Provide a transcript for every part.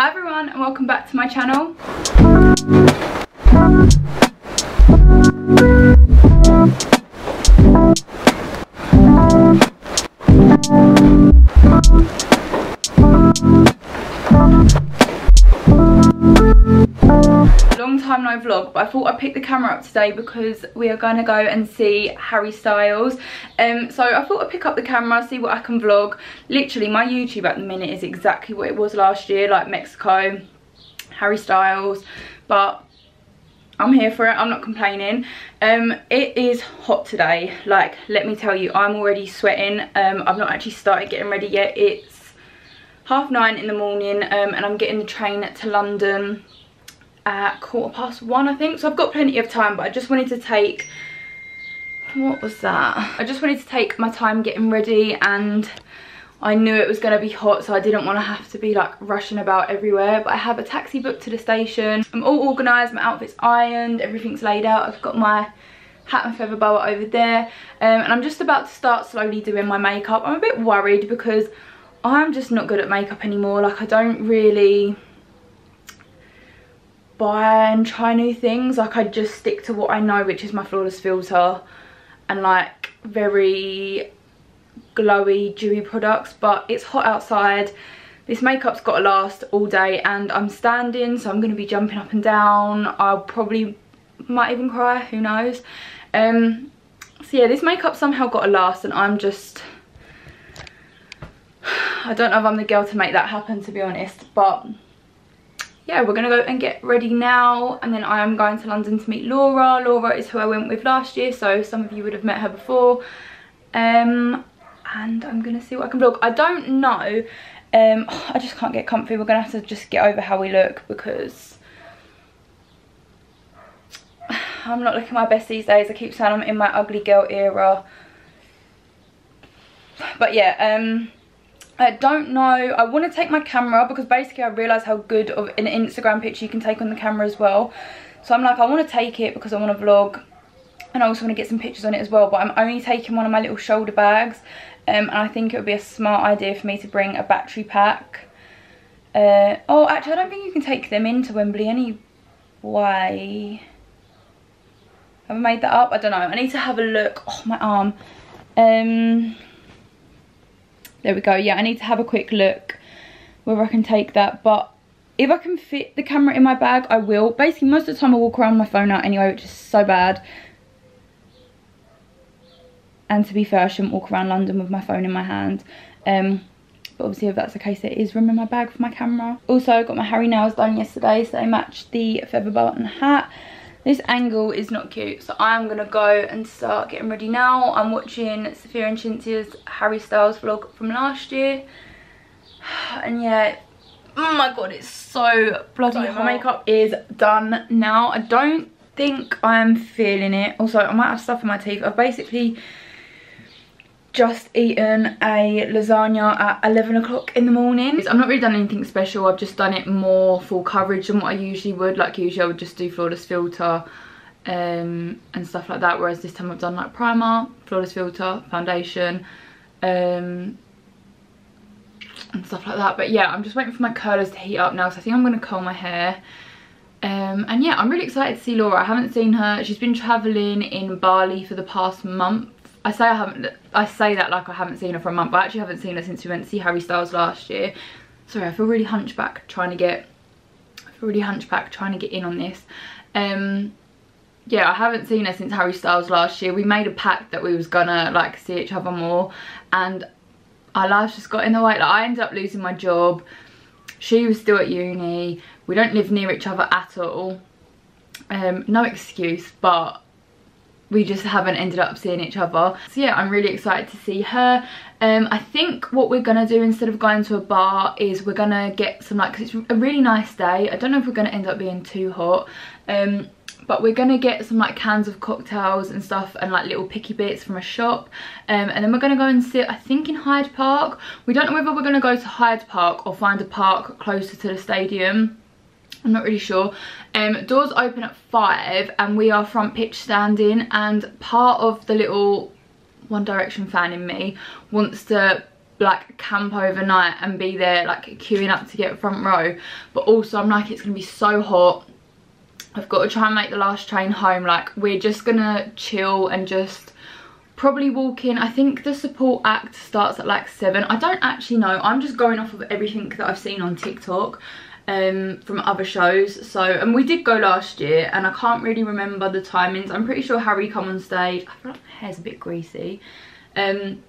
Hi everyone and welcome back to my channel. No vlog but I thought I'd pick the camera up today because we are going to go and see Harry Styles. Um, so I thought I'd pick up the camera see what I can vlog. Literally my YouTube at the minute is exactly what it was last year like Mexico Harry Styles but I'm here for it I'm not complaining. Um, it is hot today like let me tell you I'm already sweating. Um, I've not actually started getting ready yet. It's half nine in the morning um, and I'm getting the train to London at quarter past one I think. So I've got plenty of time but I just wanted to take what was that? I just wanted to take my time getting ready and I knew it was going to be hot so I didn't want to have to be like rushing about everywhere. But I have a taxi booked to the station. I'm all organised my outfit's ironed everything's laid out. I've got my hat and feather boa over there. Um, and I'm just about to start slowly doing my makeup. I'm a bit worried because I'm just not good at makeup anymore. Like I don't really buy and try new things like I just stick to what I know which is my flawless filter and like very glowy dewy products but it's hot outside. This makeup's got to last all day and I'm standing so I'm going to be jumping up and down. I'll probably might even cry who knows? Um so yeah this makeup somehow got to last and I'm just I don't know if I'm the girl to make that happen to be honest but yeah, we're to go and get ready now. And then I am going to London to meet Laura. Laura is who I went with last year, so some of you would have met her before. Um, and I'm to see what I can vlog. I don't know. Um, I just can't get comfy. We're to have to just get over how we look because... I'm not looking my best these days. I keep saying I'm in my ugly girl era. But yeah, um I don't know. I want to take my camera because basically I realise how good of an Instagram picture you can take on the camera as well. So I'm like, I want to take it because I want to vlog. And I also want to get some pictures on it as well. But I'm only taking one of my little shoulder bags. Um, and I think it would be a smart idea for me to bring a battery pack. Uh, oh, actually, I don't think you can take them into Wembley anyway. Have I made that up? I don't know. I need to have a look. Oh, my arm. Um... There we go. Yeah, I need to have a quick look whether I can take that. But if I can fit the camera in my bag, I will. Basically, most of the time I walk around with my phone out anyway, which is so bad. And to be fair, I shouldn't walk around London with my phone in my hand. Um, but obviously if that's the case, there is room in my bag for my camera. Also, I got my Harry nails done yesterday, so they matched the feather button hat. This angle is not cute, so I'm going to go and start getting ready now. I'm watching Sophia and Cinzia's Harry Styles vlog from last year. And yeah, oh my god, it's so bloody so My makeup is done now. I don't think I'm feeling it. Also, I might have stuff in my teeth. I've basically just eaten a lasagna at 11 o'clock in the morning. I've not really done anything special, I've just done it more full coverage than what I usually would. Like usually I would just do flawless filter um, and stuff like that, whereas this time I've done like primer, flawless filter, foundation, um, and stuff like that. But yeah, I'm just waiting for my curlers to heat up now, so I think I'm going to curl my hair. Um, and yeah, I'm really excited to see Laura. I haven't seen her. She's been travelling in Bali for the past month I say I haven't, I say that like I haven't seen her for a month, I actually haven't seen her since we went to see Harry Styles last year. Sorry, I feel really hunchback trying to get, I feel really hunchback trying to get in on this. Um, yeah, I haven't seen her since Harry Styles last year. We made a pact that we was gonna like see each other more and our lives just got in the way. Like I ended up losing my job. She was still at uni. We don't live near each other at all. Um, no excuse, but we just haven't ended up seeing each other. So yeah, I'm really excited to see her. Um, I think what we're gonna do instead of going to a bar is we're gonna get some like, cause it's a really nice day. I don't know if we're gonna end up being too hot. Um, but we're gonna get some like cans of cocktails and stuff and like little picky bits from a shop um, and then we're gonna go and sit I think in Hyde Park we don't know whether we're gonna go to Hyde Park or find a park closer to the stadium I'm not really sure. Um, doors open at 5 and we are front pitch standing and part of the little One Direction fan in me wants to like camp overnight and be there like queuing up to get front row. But also I'm like it's gonna be so hot. I've got to try and make the last train home. Like we're just gonna chill and just probably walk in. I think the support act starts at like seven. I don't actually know. I'm just going off of everything that I've seen on TikTok um, from other shows so and we did go last year and I can't really remember the timings I'm pretty sure Harry come on stage I feel like my hair's a bit greasy um,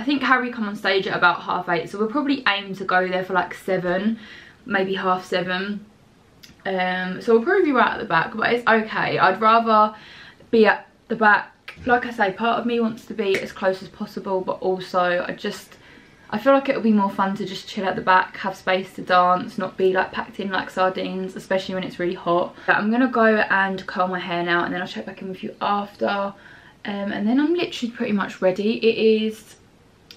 I think Harry come on stage at about half eight, so we'll probably aim to go there for like seven, maybe half seven. Um, so we'll probably be right at the back, but it's okay. I'd rather be at the back. Like I say, part of me wants to be as close as possible, but also I just, I feel like it would be more fun to just chill at the back, have space to dance, not be like packed in like sardines, especially when it's really hot. But I'm gonna go and curl my hair now and then I'll check back in with you after. Um, and then I'm literally pretty much ready. It is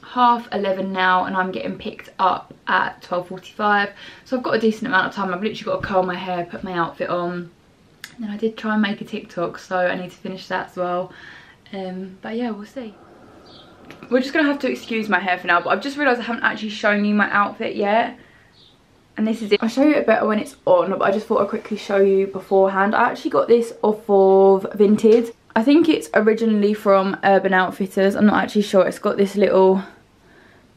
half 11 now and I'm getting picked up at 12.45 so I've got a decent amount of time I've literally got to curl my hair put my outfit on and I did try and make a TikTok so I need to finish that as well um, but yeah we'll see we're just gonna have to excuse my hair for now but I've just realised I haven't actually shown you my outfit yet and this is it. I'll show you it better when it's on but I just thought I'd quickly show you beforehand I actually got this off of Vinted I think it's originally from Urban Outfitters. I'm not actually sure. It's got this little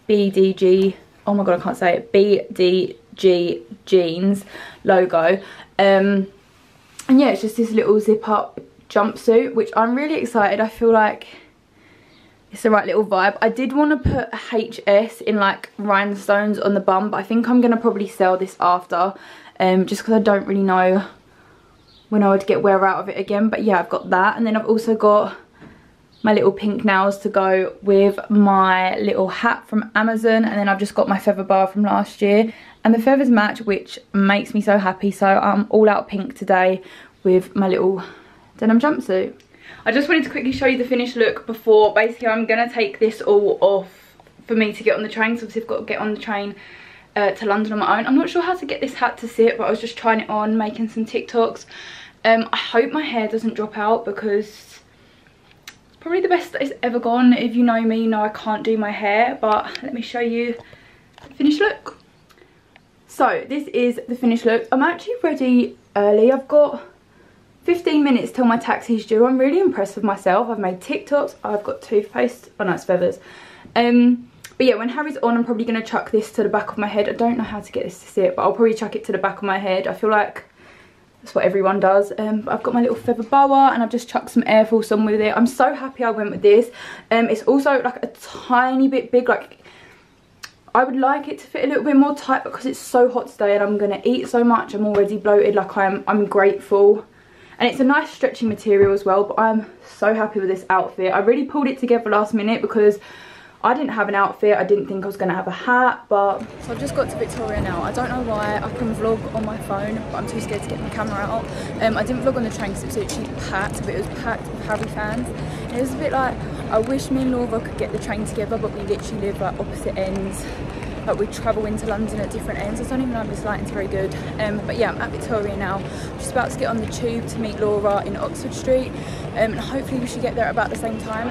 BDG, oh my god I can't say it, BDG jeans logo. Um, and yeah, it's just this little zip up jumpsuit, which I'm really excited. I feel like it's the right little vibe. I did want to put HS in like rhinestones on the bum, but I think I'm going to probably sell this after. Um, just because I don't really know when I would get wear out of it again. But yeah, I've got that. And then I've also got my little pink nails to go with my little hat from Amazon and then I've just got my feather bar from last year and the feathers match which makes me so happy so I'm all out pink today with my little denim jumpsuit. I just wanted to quickly show you the finished look before. Basically I'm going to take this all off for me to get on the train so obviously I've got to get on the train uh, to London on my own. I'm not sure how to get this hat to sit but I was just trying it on making some TikToks. Um, I hope my hair doesn't drop out because it's probably the best that it's ever gone. If you know me you know i can't do my hair but let me show you the finished look. So this is the finished look. I'm actually ready early. I've got 15 minutes till my taxi's due i'm really impressed with myself i've made tiktoks i've got toothpaste oh no it's feathers um but yeah when harry's on i'm probably going to chuck this to the back of my head i don't know how to get this to sit but i'll probably chuck it to the back of my head i feel like that's what everyone does. Um, I've got my little feather boa and I've just chucked some air force on with it. I'm so happy I went with this. Um, it's also like a tiny bit big. Like I would like it to fit a little bit more tight because it's so hot today and I'm going to eat so much. I'm already bloated. Like I'm, I'm grateful. And it's a nice stretching material as well. But I'm so happy with this outfit. I really pulled it together last minute because I didn't have an outfit. I didn't think I was going to have a hat, but... So I've just got to Victoria now. I don't know why. I can vlog on my phone, but I'm too scared to get my camera out. Um, I didn't vlog on the train because it was literally packed, but it was packed with Harry fans. And it was a bit like, I wish me and Laura could get the train together, but we literally live at opposite ends. Like we travel into London at different ends. I don't even know if this lighting's very good. Um, but yeah, I'm at Victoria now. I'm just about to get on the tube to meet Laura in Oxford Street. Um, and hopefully we should get there at about the same time.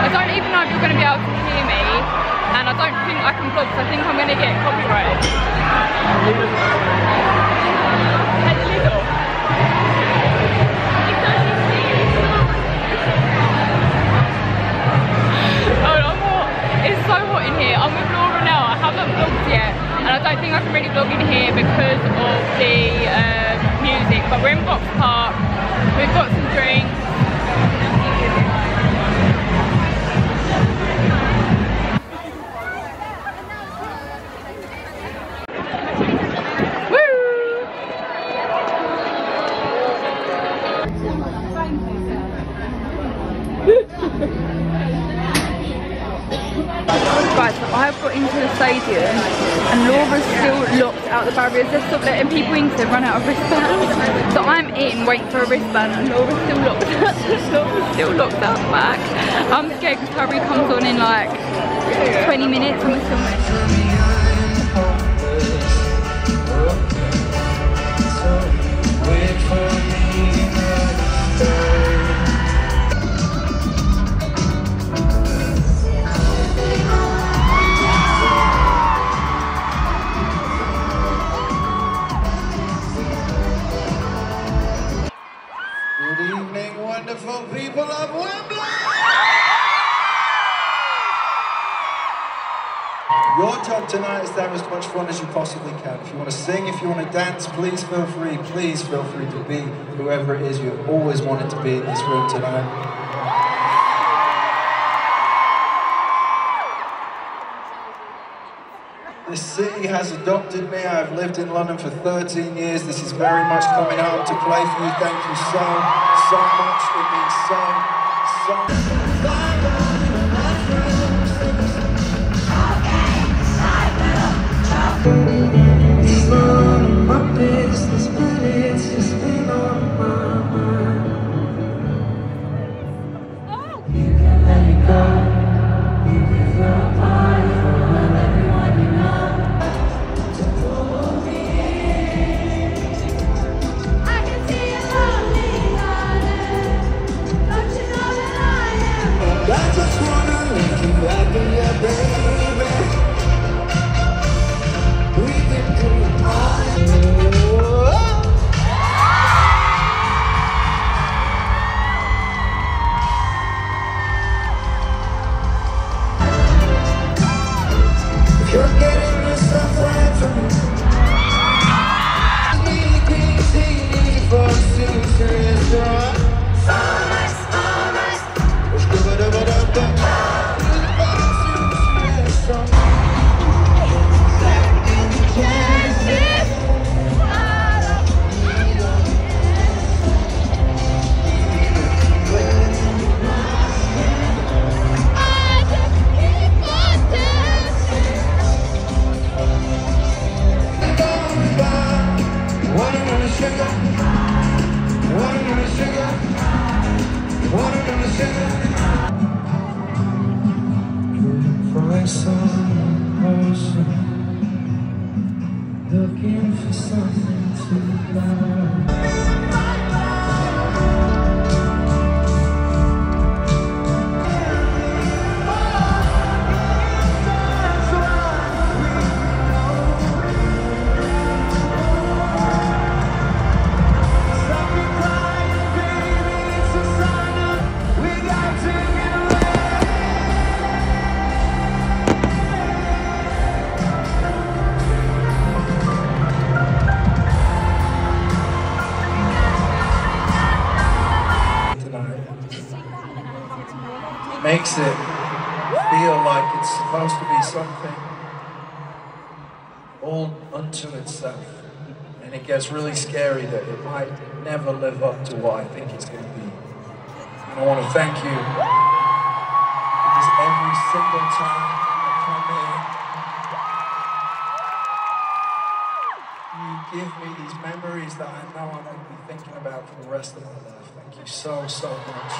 I don't even know if you're going to be able to hear me and I don't think I can vlog because I think I'm going to get copyrighted. Here because of the uh, music but we're in Box Park. We've got they've run out of wristbands. So I'm in waiting for a wristband and Laura's still locked Laura's still locked the back. I'm scared because Harry comes on in like 20 minutes and we're still tonight is have as much fun as you possibly can. If you want to sing, if you want to dance, please feel free. Please feel free to be whoever it is you've always wanted to be in this room tonight. This city has adopted me. I've lived in London for 13 years. This is very much coming home to play for you. Thank you so, so much. It means so, so Looking makes it feel like it's supposed to be something all unto itself. And it gets really scary that it might never live up to what I think it's going to be. And I want to thank you because every single time I come here, give me these memories that I know I'm going to be thinking about for the rest of my life. Thank you so, so much.